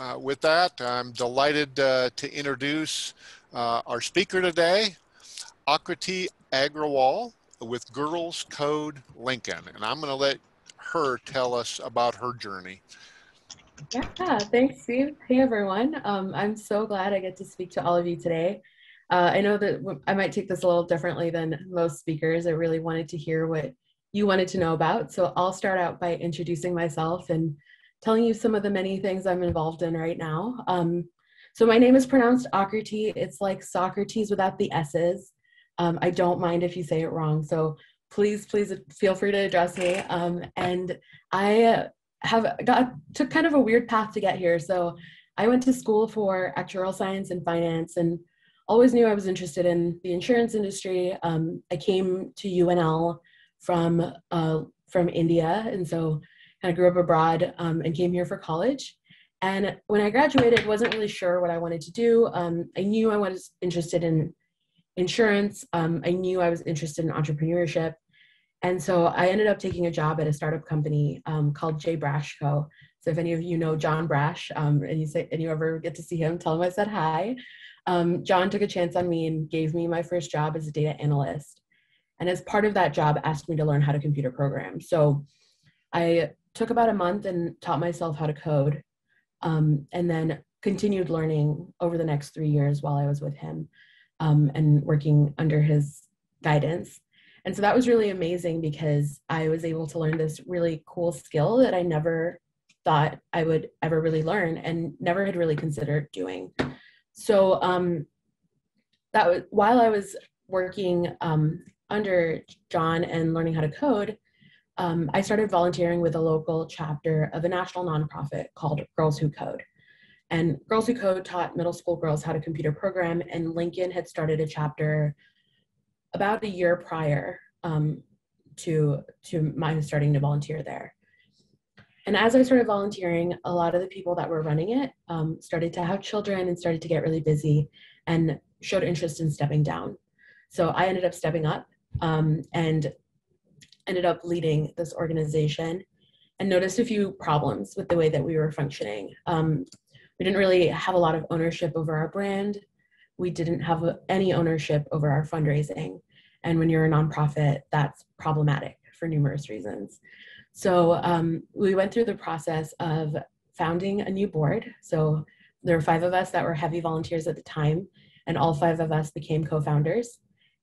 uh, with that, I'm delighted uh, to introduce uh, our speaker today, Aakriti Agrawal with Girls Code Lincoln. And I'm going to let her tell us about her journey. Yeah, thanks, Steve. Hey, everyone. Um, I'm so glad I get to speak to all of you today. Uh, I know that I might take this a little differently than most speakers. I really wanted to hear what you wanted to know about. So I'll start out by introducing myself and telling you some of the many things I'm involved in right now. Um, so my name is pronounced Aakriti. It's like Socrates without the S's. Um, I don't mind if you say it wrong. So please, please feel free to address me. Um, and I have got took kind of a weird path to get here. So I went to school for actuarial science and finance and always knew I was interested in the insurance industry. Um, I came to UNL from uh, from India, and so I grew up abroad um, and came here for college. And when I graduated, wasn't really sure what I wanted to do. Um, I knew I was interested in insurance. Um, I knew I was interested in entrepreneurship. And so I ended up taking a job at a startup company um, called J Brash Co. So if any of you know John Brash um, and you say and you ever get to see him, tell him I said hi. Um, John took a chance on me and gave me my first job as a data analyst. And as part of that job, asked me to learn how to computer program. So I took about a month and taught myself how to code, um, and then continued learning over the next three years while I was with him um, and working under his guidance. And so that was really amazing because I was able to learn this really cool skill that I never thought I would ever really learn and never had really considered doing. So um, that was while I was working um, under John and learning how to code, um, I started volunteering with a local chapter of a national nonprofit called Girls Who Code. And Girls Who Code taught middle school girls how to computer program, and Lincoln had started a chapter about a year prior um, to, to my starting to volunteer there. And as I started volunteering, a lot of the people that were running it um, started to have children and started to get really busy and showed interest in stepping down. So I ended up stepping up um, and ended up leading this organization and noticed a few problems with the way that we were functioning. Um, we didn't really have a lot of ownership over our brand. We didn't have any ownership over our fundraising. And when you're a nonprofit, that's problematic for numerous reasons. So um, we went through the process of founding a new board. So there were five of us that were heavy volunteers at the time, and all five of us became co founders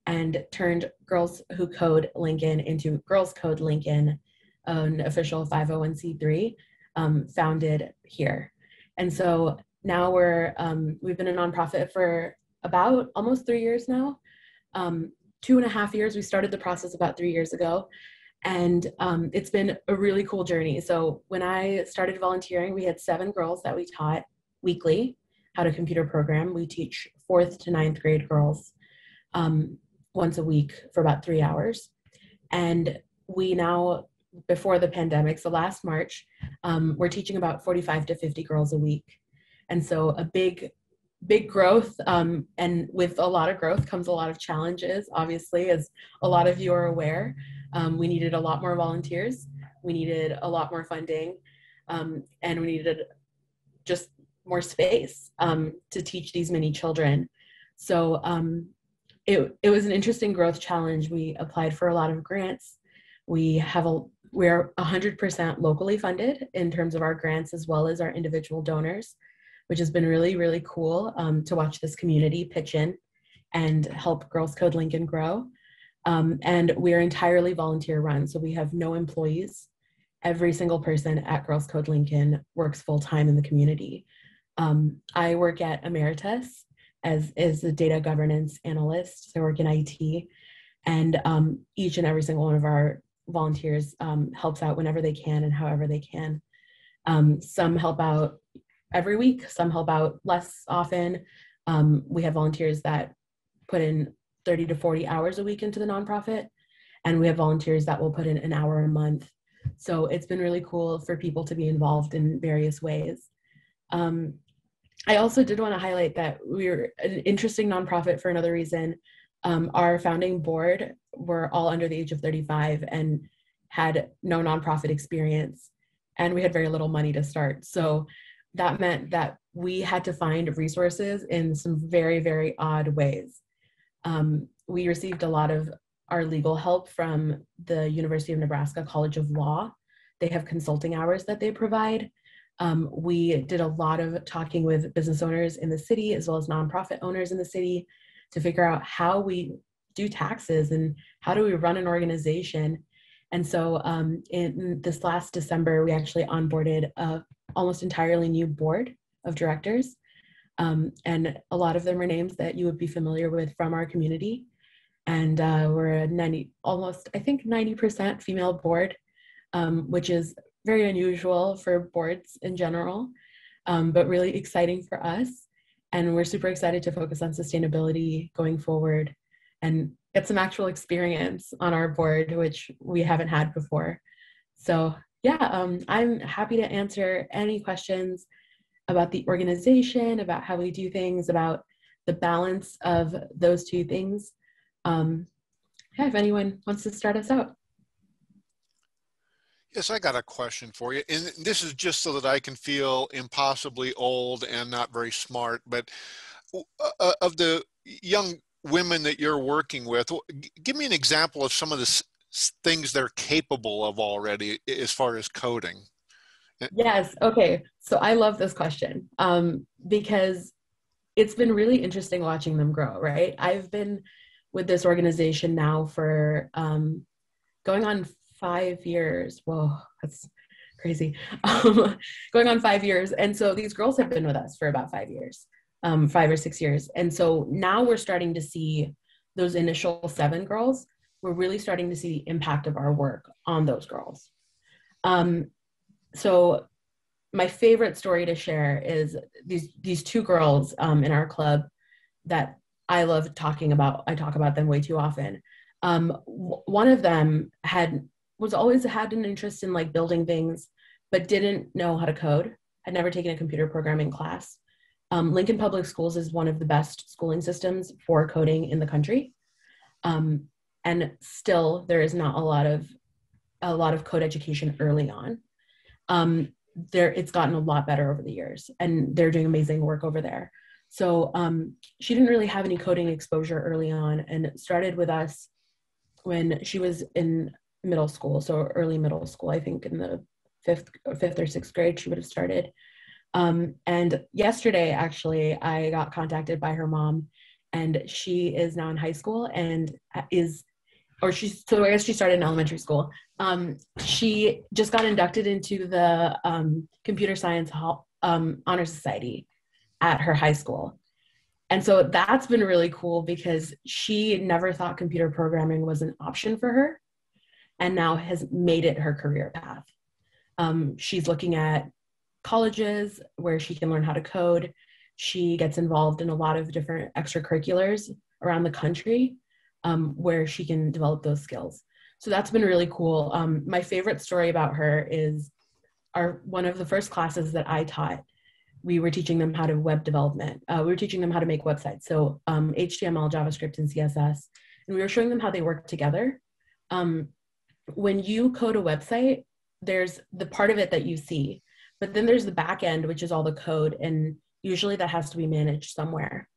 and turned Girls Who Code Lincoln into Girls Code Lincoln, an official 501c3 um, founded here. And so now we're, um, we've been a nonprofit for about almost three years now. Um, two and a half years, we started the process about three years ago. And um, it's been a really cool journey. So when I started volunteering, we had seven girls that we taught weekly how to computer program. We teach fourth to ninth grade girls um, once a week for about three hours. And we now before the pandemic, so last March, um, we're teaching about 45 to 50 girls a week. And so a big, big growth. Um, and with a lot of growth comes a lot of challenges, obviously, as a lot of you are aware. Um, we needed a lot more volunteers, we needed a lot more funding, um, and we needed just more space um, to teach these many children. So um, it, it was an interesting growth challenge. We applied for a lot of grants. We have a we're 100% locally funded in terms of our grants as well as our individual donors, which has been really, really cool um, to watch this community pitch in and help Girls Code Lincoln grow. Um, and we're entirely volunteer run, so we have no employees. Every single person at Girls Code Lincoln works full time in the community. Um, I work at Ameritas as, as a data governance analyst, so I work in IT. And um, each and every single one of our volunteers um, helps out whenever they can and however they can. Um, some help out every week, some help out less often. Um, we have volunteers that put in 30 to 40 hours a week into the nonprofit, and we have volunteers that will put in an hour a month. So it's been really cool for people to be involved in various ways. Um, I also did want to highlight that we're an interesting nonprofit for another reason. Um, our founding board were all under the age of 35 and had no nonprofit experience, and we had very little money to start. So that meant that we had to find resources in some very, very odd ways. Um, we received a lot of our legal help from the University of Nebraska College of Law. They have consulting hours that they provide. Um, we did a lot of talking with business owners in the city as well as nonprofit owners in the city to figure out how we do taxes and how do we run an organization. And so um, in this last December, we actually onboarded a almost entirely new board of directors. Um, and a lot of them are names that you would be familiar with from our community. And uh, we're a 90, almost, I think 90% female board, um, which is very unusual for boards in general, um, but really exciting for us. And we're super excited to focus on sustainability going forward and get some actual experience on our board, which we haven't had before. So yeah, um, I'm happy to answer any questions about the organization, about how we do things, about the balance of those two things. Um, yeah, if anyone wants to start us out. Yes, I got a question for you. And this is just so that I can feel impossibly old and not very smart. But uh, uh of the young women that you're working with, give me an example of some of the things they're capable of already as far as coding. Yes. Okay. So I love this question um, because it's been really interesting watching them grow, right? I've been with this organization now for um, going on five years. Whoa, that's crazy. Um, going on five years. And so these girls have been with us for about five years, um, five or six years. And so now we're starting to see those initial seven girls, we're really starting to see the impact of our work on those girls. Um, so my favorite story to share is these these two girls um, in our club that I love talking about. I talk about them way too often. Um, w- one of them had was always had an interest in like building things, but didn't know how to code. Had never taken a computer programming class. Um, Lincoln Public Schools is one of the best schooling systems for coding in the country, um, and still there is not a lot of a lot of code education early on. Um, there, it's gotten a lot better over the years, and they're doing amazing work over there. So um, she didn't really have any coding exposure early on, and started with us when she was in middle school, so early middle school. I think in the fifth, fifth or sixth grade, she would have started. Um, and yesterday, actually, I got contacted by her mom, and she is now in high school and is, or she's so I guess she started in elementary school. Um, she just got inducted into the um, computer science hall, um, honor society at her high school. And so that's been really cool because she never thought computer programming was an option for her and now has made it her career path. Um, she's looking at colleges where she can learn how to code. She gets involved in a lot of different extracurriculars around the country um, where she can develop those skills. So that's been really cool. Um, my favorite story about her is our one of the first classes that I taught. We were teaching them how to web development. Uh, we were teaching them how to make websites, so um, HTML, JavaScript, and CSS, and we were showing them how they work together. Um, when you code a website, there's the part of it that you see, but then there's the back end, which is all the code, and usually that has to be managed somewhere.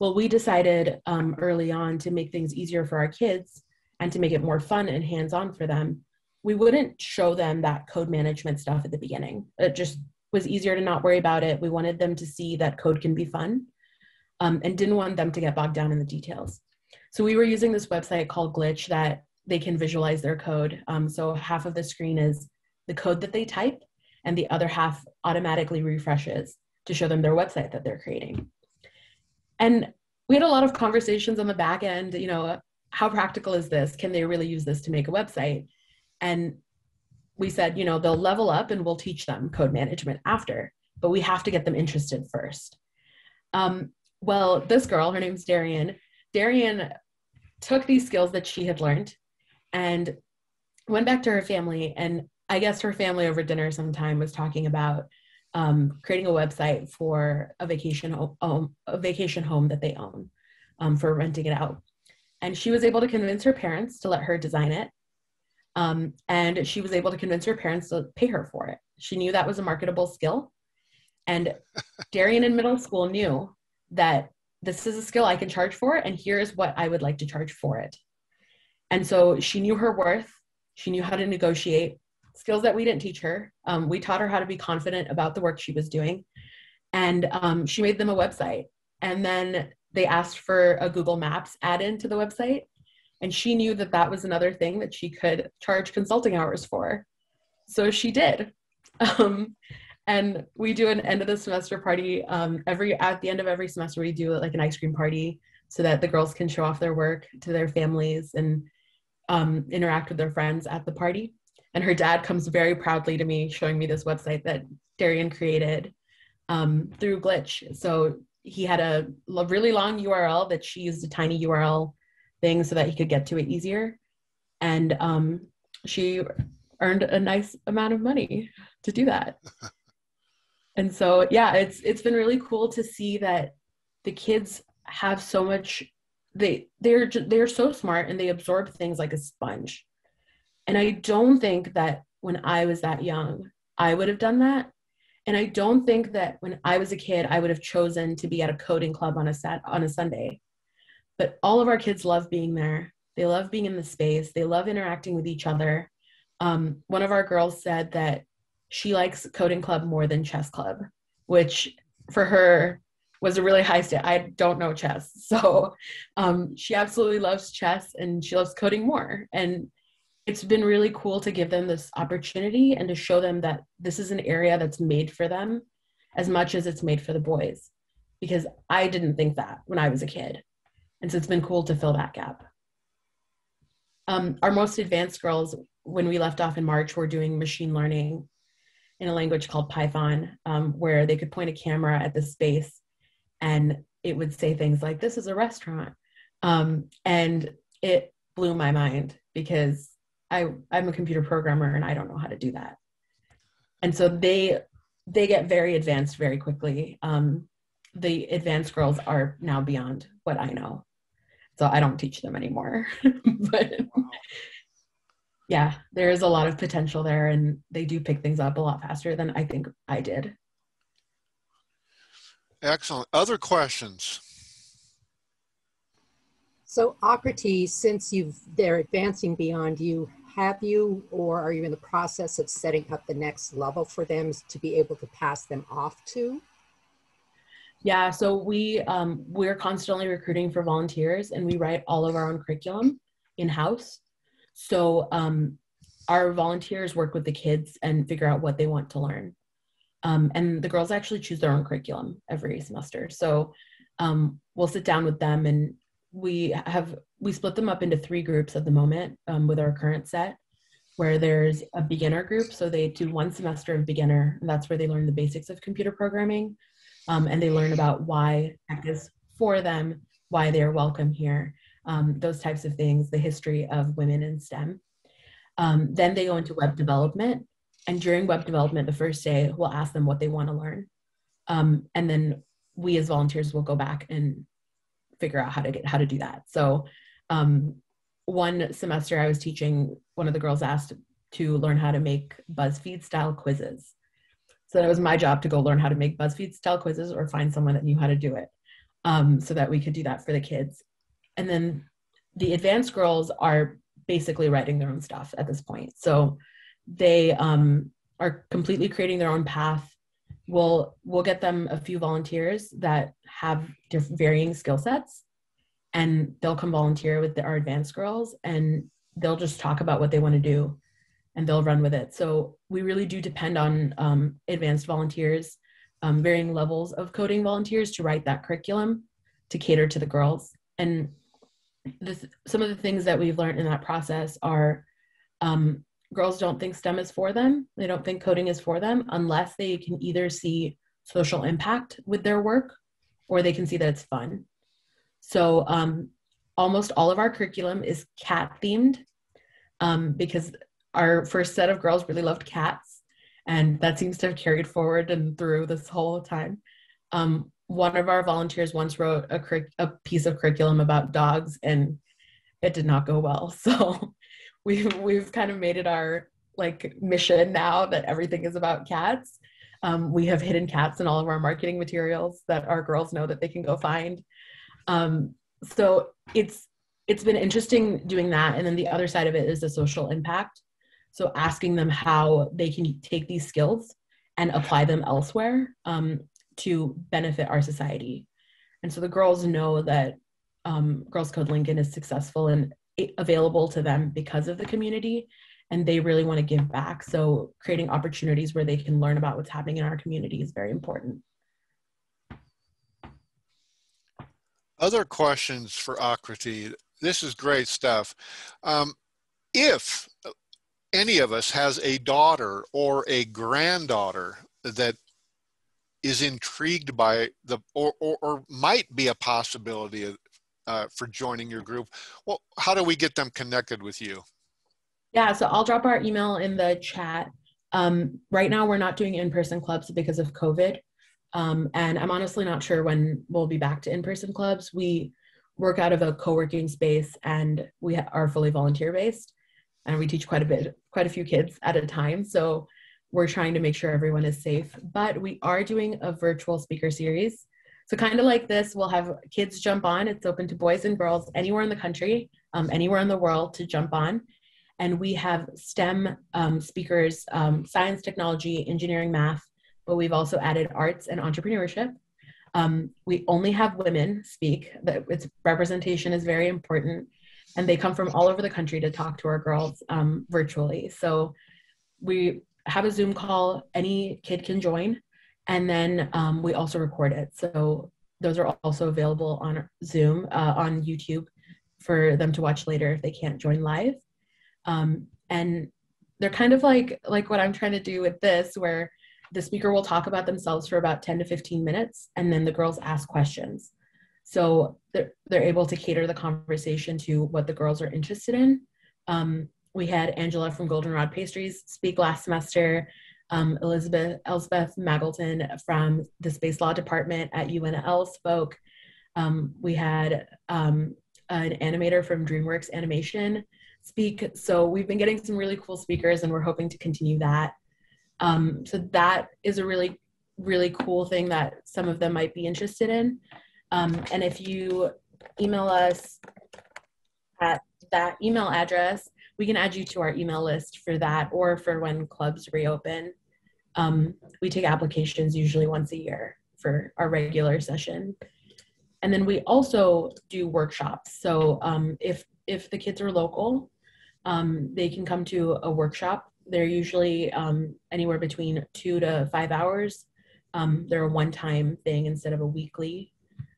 Well, we decided um, early on to make things easier for our kids and to make it more fun and hands on for them. We wouldn't show them that code management stuff at the beginning. It just was easier to not worry about it. We wanted them to see that code can be fun um, and didn't want them to get bogged down in the details. So we were using this website called Glitch that they can visualize their code. Um, so half of the screen is the code that they type, and the other half automatically refreshes to show them their website that they're creating. And we had a lot of conversations on the back end, you know, how practical is this? Can they really use this to make a website? And we said, you know, they'll level up and we'll teach them code management after, but we have to get them interested first. Um, well, this girl, her name's Darian. Darian took these skills that she had learned and went back to her family and i guess her family over dinner sometime was talking about um, creating a website for a vacation home, a vacation home that they own um, for renting it out and she was able to convince her parents to let her design it um, and she was able to convince her parents to pay her for it she knew that was a marketable skill And Darian in middle school knew that this is a skill I can charge for, and here's what I would like to charge for it. And so she knew her worth. She knew how to negotiate skills that we didn't teach her. Um, we taught her how to be confident about the work she was doing. And um, she made them a website. And then they asked for a Google Maps add in to the website. And she knew that that was another thing that she could charge consulting hours for. So she did. Um, and we do an end of the semester party um, every at the end of every semester we do like an ice cream party so that the girls can show off their work to their families and um, interact with their friends at the party. And her dad comes very proudly to me showing me this website that darian created um, through glitch. So he had a, really long url that she used a tiny url thing so that he could get to it easier. And um, she earned a nice amount of money to do that. And so yeah it's it's been really cool to see that the kids have so much they they're they're so smart and they absorb things like a sponge. And i don't think that when i was that young i would have done that. And i don't think that when i was a kid i would have chosen to be at a coding club on a sat on a sunday. But all of our kids love being there. They love being in the space. They love interacting with each other. Um, one of our girls said that she likes coding club more than chess club which for her was a really high state i don't know chess so um, she absolutely loves chess and she loves coding more. And it's been really cool to give them this opportunity and to show them that this is an area that's made for them as much as it's made for the boys. Because i didn't think that when i was a kid. And so it's been cool to fill that gap. Um, our most advanced girls when we left off in march were doing machine learning in a language called Python, um, where they could point a camera at the space and it would say things like, This is a restaurant. Um, and it blew my mind because I, I'm a computer programmer and I don't know how to do that. And so they they get very advanced very quickly. Um, the advanced girls are now beyond what I know. So I don't teach them anymore. but yeah, there is a lot of potential there, and they do pick things up a lot faster than I think I did. Excellent. Other questions? So, Aakriti, since you've they're advancing beyond you, have you or are you in the process of setting up the next level for them to be able to pass them off to? Yeah, so we um, we're constantly recruiting for volunteers, and we write all of our own curriculum in house. So um, our volunteers work with the kids and figure out what they want to learn. Um, and the girls actually choose their own curriculum every semester. So um, we'll sit down with them and we have we split them up into three groups at the moment um, with our current set where there's a beginner group so they do one semester of beginner and that's where they learn the basics of computer programming um, and they learn about why tech is for them why they're welcome here um, those types of things, the history of women in STEM. Um, then they go into web development. And during web development, the first day, we'll ask them what they want to learn. Um, and then we as volunteers will go back and figure out how to get how to do that. So um, one semester I was teaching, one of the girls asked to learn how to make BuzzFeed style quizzes. So that was my job to go learn how to make BuzzFeed style quizzes or find someone that knew how to do it um, so that we could do that for the kids and then the advanced girls are basically writing their own stuff at this point so they um, are completely creating their own path. We'll we'll get them a few volunteers that have different varying skill sets and they'll come volunteer with the, our advanced girls and they'll just talk about what they want to do and they'll run with it. So we really do depend on um, advanced volunteers um, varying levels of coding volunteers to write that curriculum to cater to the girls. And some of the things that we've learned in that process are um, girls don't think STEM is for them. They don't think coding is for them unless they can either see social impact with their work or they can see that it's fun. So um, almost all of our curriculum is cat themed um, because our first set of girls really loved cats and that seems to have carried forward and through this whole time. Um, one of our volunteers once wrote a, a piece of curriculum about dogs and it did not go well so we've we've kind of made it our like mission now that everything is about cats Um, we have hidden cats in all of our marketing materials that our girls know that they can go find. Um, so it's it's been interesting doing that. And then the other side of it is the social impact. So asking them how they can take these skills and apply them elsewhere um, to benefit our society. And so the girls know that um, Girls Code Lincoln is successful and available to them because of the community and they really want to give back. So creating opportunities where they can learn about what's happening in our community is very important. Other questions for Aakriti? This is great stuff. Um, if any of us has a daughter or a granddaughter that is intrigued by the or, or, or might be a possibility of, uh, for joining your group. Well how do we get them connected with you? Yeah so i'll drop our email in the chat. Um, right now we're not doing in-person clubs because of covid. Um, and i'm honestly not sure when we'll be back to in-person clubs. We work out of a co-working space and we are fully volunteer based and we teach quite a bit quite a few kids at a time. So we're trying to make sure everyone is safe but we are doing a virtual speaker series so kind of like this, we'll have kids jump on. It's open to boys and girls anywhere in the country, um, anywhere in the world to jump on. And we have STEM um, speakers, um, science, technology, engineering, math, but we've also added arts and entrepreneurship. Um, we only have women speak. That Its representation is very important, and they come from all over the country to talk to our girls um, virtually. So we have a Zoom call. Any kid can join. And then um, we also record it. So those are also available on Zoom, uh, on YouTube for them to watch later if they can't join live. Um, and they're kind of like like what I'm trying to do with this, where the speaker will talk about themselves for about 10 to 15 minutes, and then the girls ask questions. So they're, they're able to cater the conversation to what the girls are interested in. Um, we had Angela from Goldenrod Pastries speak last semester um, Elizabeth Elsbeth Magilton from the Space Law Department at UNL spoke. Um, we had um, an animator from DreamWorks Animation speak. So we've been getting some really cool speakers, and we're hoping to continue that. Um, so that is a really, really cool thing that some of them might be interested in. Um, and if you email us at that email address, we can add you to our email list for that or for when clubs reopen. Um, we take applications usually once a year for our regular session. And then we also do workshops. So um, if, if the kids are local, um, they can come to a workshop. They're usually um, anywhere between two to five hours. Um, they're a one-time thing instead of a weekly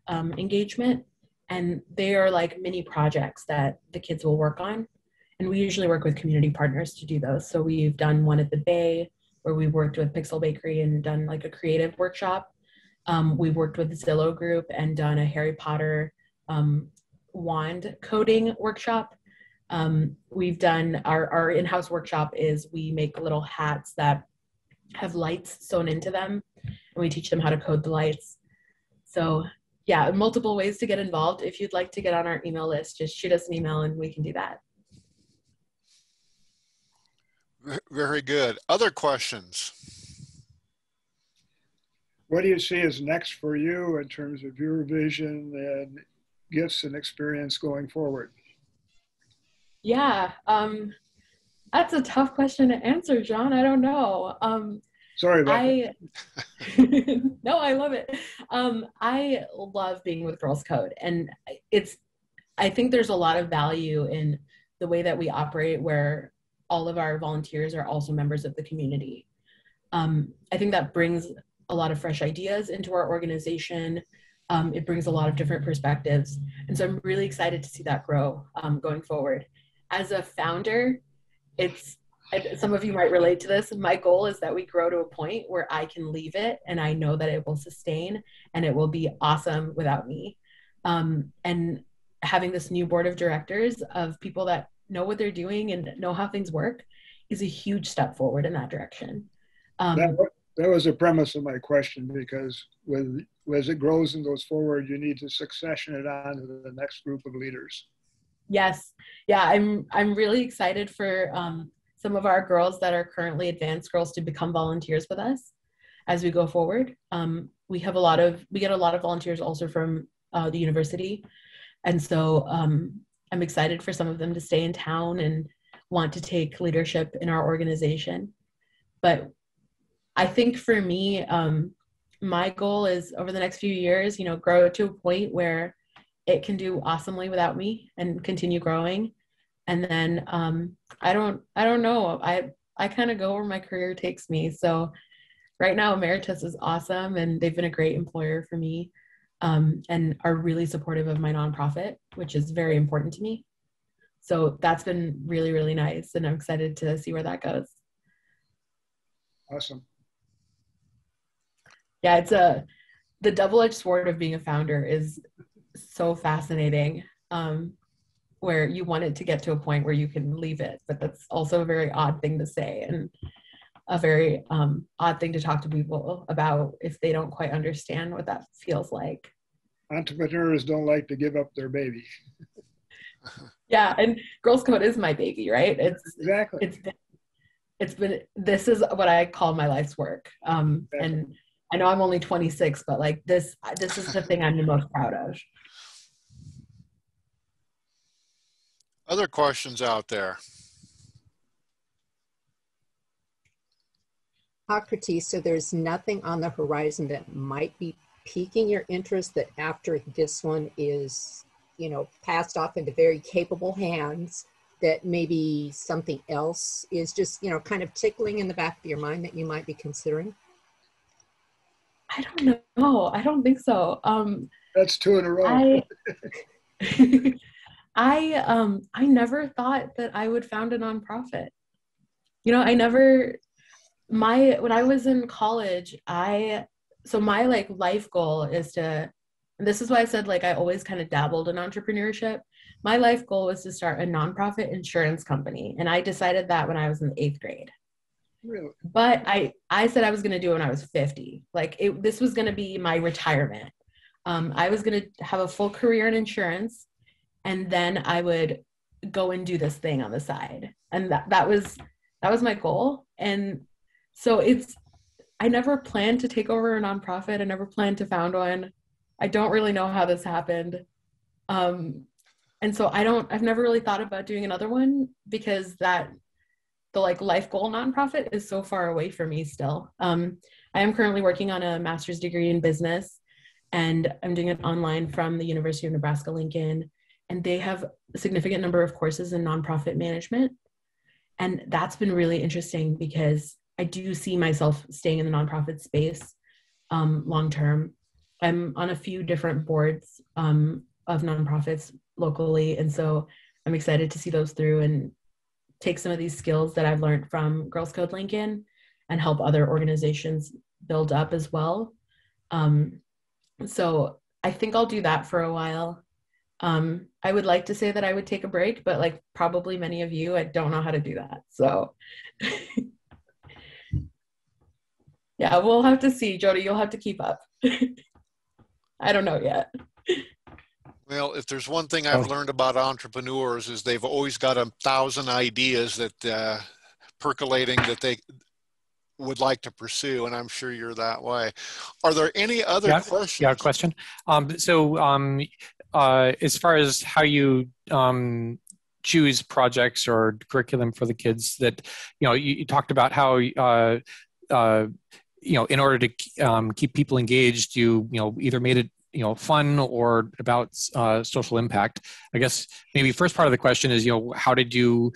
um, engagement. And they are like mini projects that the kids will work on. And we usually work with community partners to do those. So we've done one at the Bay, where we worked with Pixel Bakery and done like a creative workshop. Um, we worked with Zillow Group and done a Harry Potter um, wand coding workshop. Um, we've done our, our in-house workshop is we make little hats that have lights sewn into them and we teach them how to code the lights. So yeah, multiple ways to get involved. If you'd like to get on our email list, just shoot us an email and we can do that. Very good. Other questions? What do you see as next for you in terms of your vision and gifts and experience going forward? Yeah, um, that's a tough question to answer, John. I don't know. Um, Sorry about I, no, I love it. Um, I love being with Girls Code, and it's. I think there's a lot of value in the way that we operate, where all of our volunteers are also members of the community. Um, I think that brings a lot of fresh ideas into our organization. Um, it brings a lot of different perspectives. And so I'm really excited to see that grow um, going forward. As a founder, it's some of you might relate to this. My goal is that we grow to a point where I can leave it and I know that it will sustain and it will be awesome without me. Um, and having this new board of directors of people that know what they're doing and know how things work is a huge step forward in that direction. Um, that, that was a premise of my question because with as it grows and goes forward, you need to succession it on to the next group of leaders. Yes, yeah, I'm I'm really excited for um, some of our girls that are currently advanced girls to become volunteers with us. as we go forward. Um, we have a lot of we get a lot of volunteers also from uh, the university, and so um, I'm excited for some of them to stay in town and want to take leadership in our organization. But I think for me, um, my goal is over the next few years, you know, grow to a point where it can do awesomely without me and continue growing. And then um, I don't, I don't know. I I kind of go where my career takes me. So right now, Ameritas is awesome, and they've been a great employer for me, um, and are really supportive of my nonprofit, which is very important to me. So that's been really, really nice, and I'm excited to see where that goes. Awesome. Yeah, it's a the double-edged sword of being a founder is so fascinating. Um, where you want it to get to a point where you can leave it, but that's also a very odd thing to say and a very um, odd thing to talk to people about if they don't quite understand what that feels like. Entrepreneurs don't like to give up their baby. yeah, and Girls Code is my baby, right? It's exactly. It's been, it's been this is what I call my life's work. Um, exactly. And I know I'm only 26, but like this, this is the thing I'm the most proud of. Other questions out there? Socrates, so there's nothing on the horizon that might be piquing your interest that after this one is, you know, passed off into very capable hands, that maybe something else is just, you know, kind of tickling in the back of your mind that you might be considering? I don't know. I don't think so. Um, That's two in a row. I, I um I never thought that I would found a nonprofit. You know, I never my when I was in college, I so my like life goal is to this is why I said like I always kind of dabbled in entrepreneurship. My life goal was to start a nonprofit insurance company, and I decided that when I was in the eighth grade. Really? But I I said I was going to do it when I was 50. Like it, this was going to be my retirement. Um, I was going to have a full career in insurance, and then I would go and do this thing on the side. And that that was that was my goal. And so it's I never planned to take over a nonprofit. I never planned to found one. I don't really know how this happened. Um, and so I don't I've never really thought about doing another one because that the like life goal nonprofit is so far away for me still. Um, I am currently working on a master's degree in business and I'm doing it online from the University of Nebraska Lincoln. And they have a significant number of courses in nonprofit management. And that's been really interesting because I do see myself staying in the nonprofit space um, long term. I'm on a few different boards um, of nonprofits locally. And so I'm excited to see those through and take some of these skills that I've learned from Girls Code Lincoln and help other organizations build up as well. Um, so I think I'll do that for a while. Um, I would like to say that I would take a break, but like probably many of you, I don't know how to do that. So yeah, we'll have to see. Jody, you'll have to keep up. I don't know yet. Well, if there's one thing I've oh. learned about entrepreneurs is they've always got a thousand ideas that uh, percolating that they would like to pursue, and I'm sure you're that way. Are there any other yeah, questions? Yeah, question. Um, so, um, uh, as far as how you um, choose projects or curriculum for the kids, that you know, you, you talked about how. Uh, uh, you know, in order to um, keep people engaged, you you know either made it you know fun or about uh, social impact. I guess maybe first part of the question is you know how did you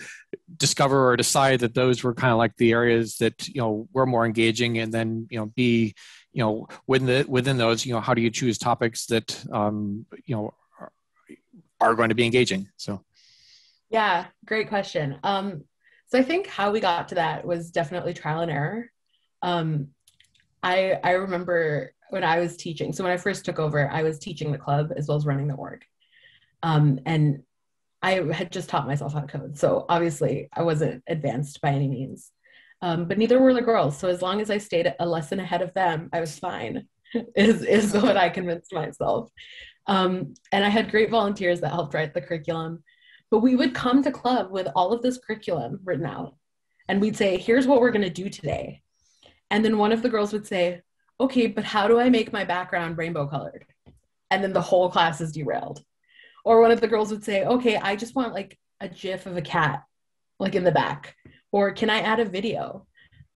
discover or decide that those were kind of like the areas that you know were more engaging? And then you know be you know within the within those you know how do you choose topics that um you know are, are going to be engaging? So. Yeah great question. Um so i think how we got to that was definitely trial and error. Um i i remember when I was teaching. So when I first took over, I was teaching the club as well as running the org. Um, and I had just taught myself how to code. So obviously I wasn't advanced by any means. Um, but neither were the girls. So as long as I stayed a lesson ahead of them, I was fine, is, is what I convinced myself. Um, and I had great volunteers that helped write the curriculum. But we would come to club with all of this curriculum written out. And we'd say, here's what we're going to do today And then one of the girls would say, okay, but how do I make my background rainbow colored? And then the whole class is derailed. Or one of the girls would say, okay, I just want like a GIF of a cat, like in the back. Or can I add a video?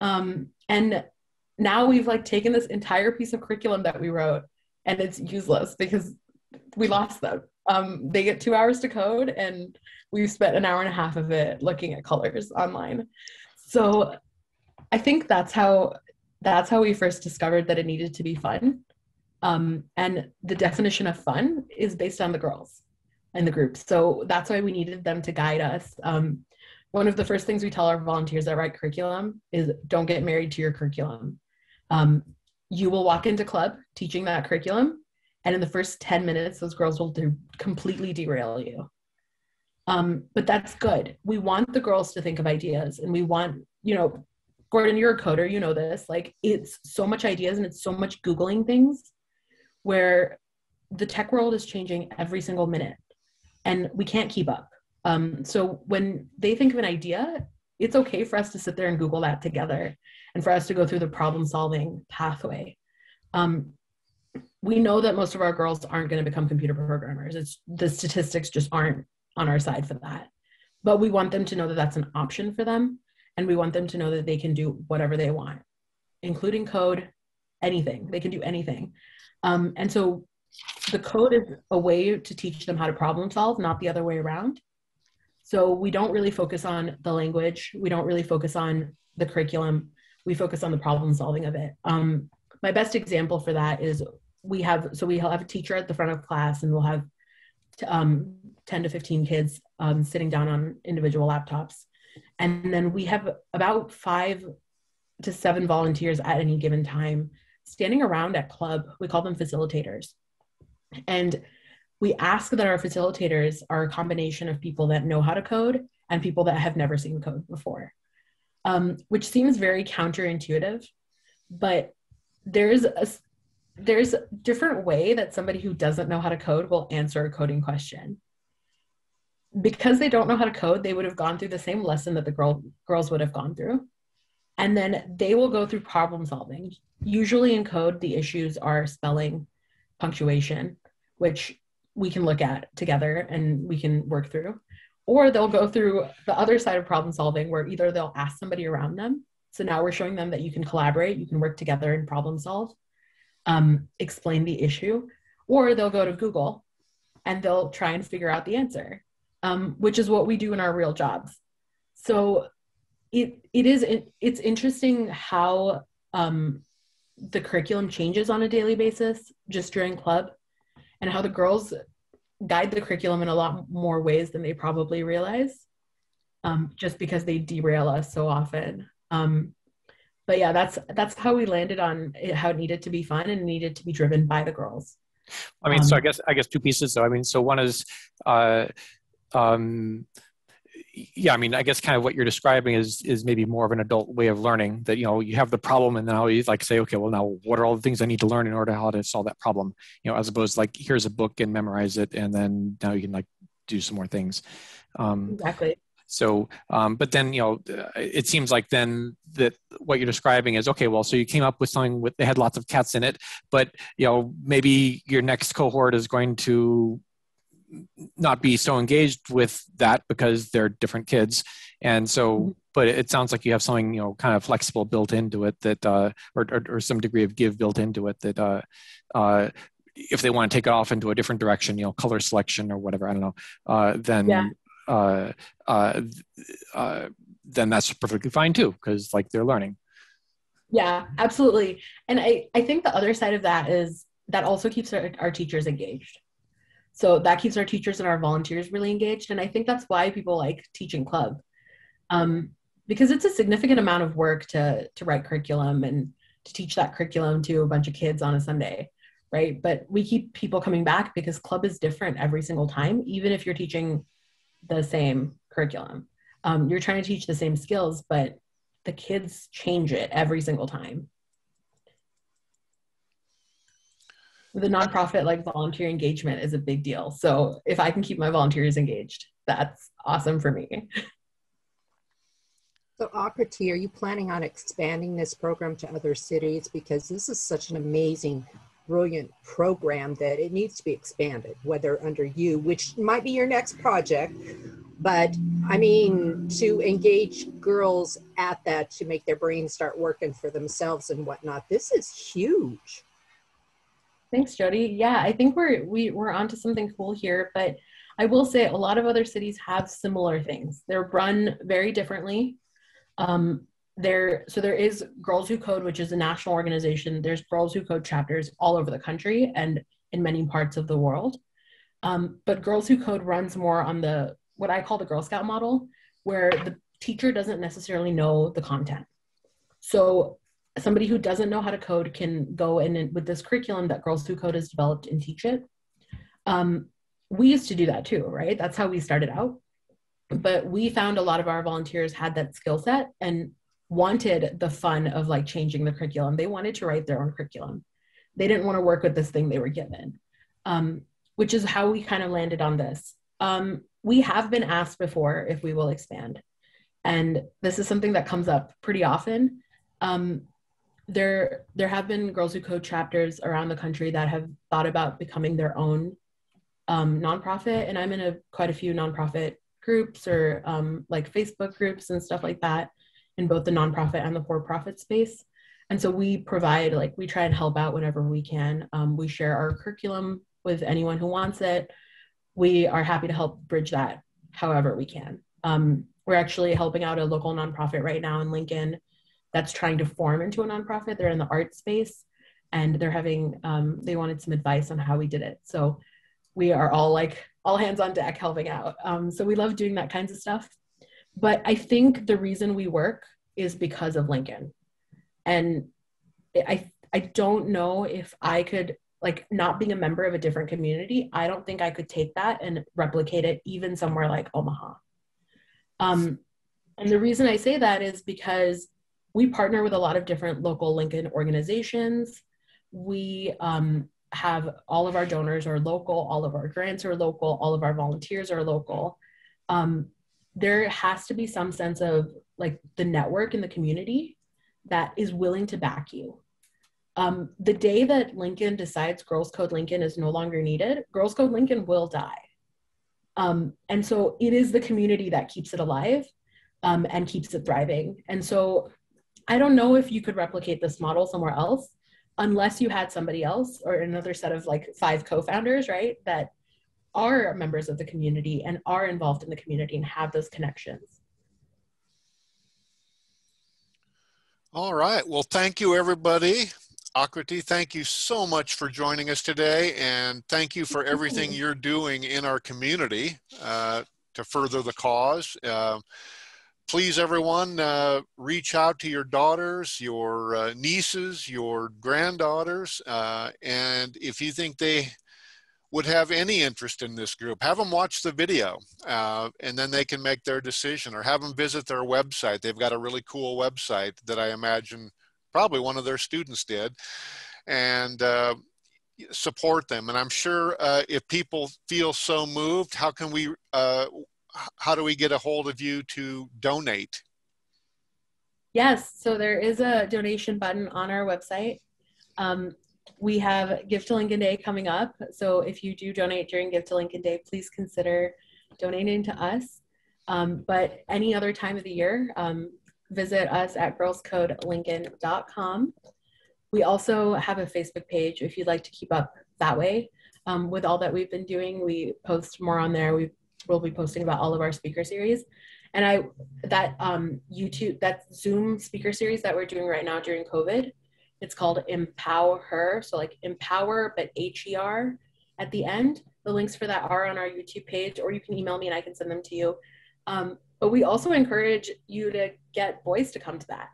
Um, and now we've like taken this entire piece of curriculum that we wrote and it's useless because we lost them. Um, they get two hours to code and we've spent an hour and a half of it looking at colors online. So I think that's how that's how we first discovered that it needed to be fun. Um, and the definition of fun is based on the girls in the group. So that's why we needed them to guide us. Um, one of the first things we tell our volunteers that write curriculum is don't get married to your curriculum. Um, you will walk into club teaching that curriculum, and in the first 10 minutes, those girls will do, completely derail you. Um, but that's good. We want the girls to think of ideas, and we want, you know, Gordon, you're a coder, you know this. Like, it's so much ideas and it's so much Googling things where the tech world is changing every single minute and we can't keep up. Um, so when they think of an idea, it's okay for us to sit there and Google that together and for us to go through the problem solving pathway. Um, we know that most of our girls aren't going to become computer programmers. It's the statistics just aren't on our side for that. But we want them to know that that's an option for them. And we want them to know that they can do whatever they want, including code, anything. They can do anything. Um, and so the code is a way to teach them how to problem solve, not the other way around. So we don't really focus on the language. We don't really focus on the curriculum. We focus on the problem solving of it. Um, my best example for that is we have, so we have a teacher at the front of class and we'll have um, 10 to 15 kids um, sitting down on individual laptops. And then we have about five to seven volunteers at any given time standing around at club. We call them facilitators. And we ask that our facilitators are a combination of people that know how to code and people that have never seen code before, um, which seems very counterintuitive, but there's a there's a different way that somebody who doesn't know how to code will answer a coding question. Because they don't know how to code, they would have gone through the same lesson that the girl, girls would have gone through. And then they will go through problem solving. Usually in code, the issues are spelling, punctuation, which we can look at together and we can work through. Or they'll go through the other side of problem solving where either they'll ask somebody around them. So now we're showing them that you can collaborate, you can work together and problem solve, um, explain the issue, or they'll go to Google and they'll try and figure out the answer, um, which is what we do in our real jobs. So it it is it, it's interesting how um, the curriculum changes on a daily basis just during club and how the girls guide the curriculum in a lot more ways than they probably realize um, just because they derail us so often. Um, but yeah that's that's how we landed on it, how it needed to be fun and needed to be driven by the girls. I mean um, so i guess i guess two pieces though. I mean so one is uh, um, yeah, I mean, I guess kind of what you're describing is is maybe more of an adult way of learning. That you know, you have the problem, and now you like say, okay, well, now what are all the things I need to learn in order how to solve that problem? You know, as opposed to like here's a book and memorize it, and then now you can like do some more things. Um, exactly. So, um, but then you know, it seems like then that what you're describing is okay. Well, so you came up with something with they had lots of cats in it, but you know, maybe your next cohort is going to not be so engaged with that because they're different kids and so mm-hmm. but it sounds like you have something you know kind of flexible built into it that uh, or, or, or some degree of give built into it that uh, uh, if they want to take it off into a different direction you know color selection or whatever i don't know uh, then yeah. uh, uh, uh, then that's perfectly fine too because like they're learning yeah absolutely and i i think the other side of that is that also keeps our, our teachers engaged so that keeps our teachers and our volunteers really engaged. And I think that's why people like teaching club. Um, because it's a significant amount of work to to write curriculum and to teach that curriculum to a bunch of kids on a Sunday, right? But we keep people coming back because club is different every single time, even if you're teaching the same curriculum. Um, you're trying to teach the same skills, but the kids change it every single time. A nonprofit like volunteer engagement is a big deal so if i can keep my volunteers engaged that's awesome for me So Aakriti, are you planning on expanding this program to other cities? Because this is such an amazing, brilliant program that it needs to be expanded, whether under you, which might be your next project, but I mean, to engage girls at that, to make their brains start working for themselves and whatnot. This is huge. Thanks, Jody. Yeah, I think we're we, we're onto something cool here, but I will say a lot of other cities have similar things. They're run very differently. Um, there, so there is Girls Who Code, which is a national organization. There's Girls Who Code chapters all over the country and in many parts of the world. Um, but Girls Who Code runs more on the what I call the Girl Scout model, where the teacher doesn't necessarily know the content. So somebody who doesn't know how to code can go in with this curriculum that Girls Who Code has developed and teach it. Um, we used to do that too, right? That's how we started out. But we found a lot of our volunteers had that skill set and wanted the fun of like changing the curriculum. They wanted to write their own curriculum. They didn't want to work with this thing they were given, um, which is how we kind of landed on this. Um, we have been asked before if we will expand. And this is something that comes up pretty often. Um, there, there have been Girls Who Code chapters around the country that have thought about becoming their own um, nonprofit. And I'm in a, quite a few nonprofit groups or um, like Facebook groups and stuff like that in both the nonprofit and the for-profit space. And so we provide, like, we try and help out whenever we can. Um, we share our curriculum with anyone who wants it we are happy to help bridge that however we can. Um, we're actually helping out a local nonprofit right now in Lincoln that's trying to form into a nonprofit. They're in the art space and they're having, um, they wanted some advice on how we did it. So we are all like, all hands on deck helping out. Um, so we love doing that kinds of stuff. But I think the reason we work is because of Lincoln. And I, I don't know if I could like not being a member of a different community, I don't think I could take that and replicate it even somewhere like Omaha. Um, and the reason I say that is because we partner with a lot of different local Lincoln organizations. We um, have all of our donors are local, all of our grants are local, all of our volunteers are local. Um, there has to be some sense of like the network in the community that is willing to back you um, the day that Lincoln decides Girls Code Lincoln is no longer needed, Girls Code Lincoln will die. Um, and so it is the community that keeps it alive um, and keeps it thriving. And so I don't know if you could replicate this model somewhere else unless you had somebody else or another set of like five co-founders, right? That are members of the community and are involved in the community and have those connections. All right. Well, thank you, everybody. Aakriti, thank you so much for joining us today, and thank you for everything you're doing in our community uh, to further the cause. Uh, please, everyone, uh, reach out to your daughters, your uh, nieces, your granddaughters, uh, and if you think they would have any interest in this group, have them watch the video uh, and then they can make their decision or have them visit their website. They've got a really cool website that I imagine probably one of their students did, and uh, support them. And I'm sure uh, if people feel so moved, how can we, uh, how do we get a hold of you to donate? Yes, so there is a donation button on our website. Um, we have Give to Lincoln Day coming up. So if you do donate during Give to Lincoln Day, please consider donating to us. Um, but any other time of the year, um, visit us at girlscodelincoln.com. We also have a Facebook page if you'd like to keep up that way. Um, with all that we've been doing, we post more on there. We will be posting about all of our speaker series. And I that um, YouTube that Zoom speaker series that we're doing right now during COVID, it's called Empower Her. So like empower, but H E R at the end. The links for that are on our YouTube page, or you can email me and I can send them to you. Um, but we also encourage you to get boys to come to that.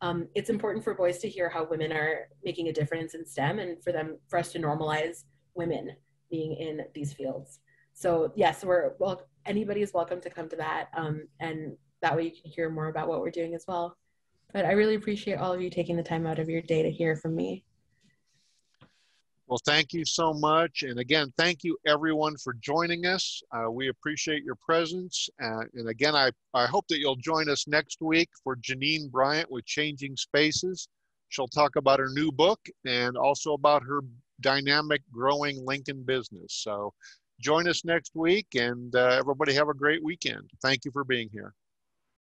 Um, it's important for boys to hear how women are making a difference in STEM and for them, for us to normalize women being in these fields. So yes, we're, well, anybody is welcome to come to that. Um, and that way you can hear more about what we're doing as well. But I really appreciate all of you taking the time out of your day to hear from me. Well, thank you so much. And again, thank you everyone for joining us. Uh, we appreciate your presence. Uh, and again, I, I hope that you'll join us next week for Janine Bryant with Changing Spaces. She'll talk about her new book and also about her dynamic growing Lincoln business. So join us next week and uh, everybody have a great weekend. Thank you for being here.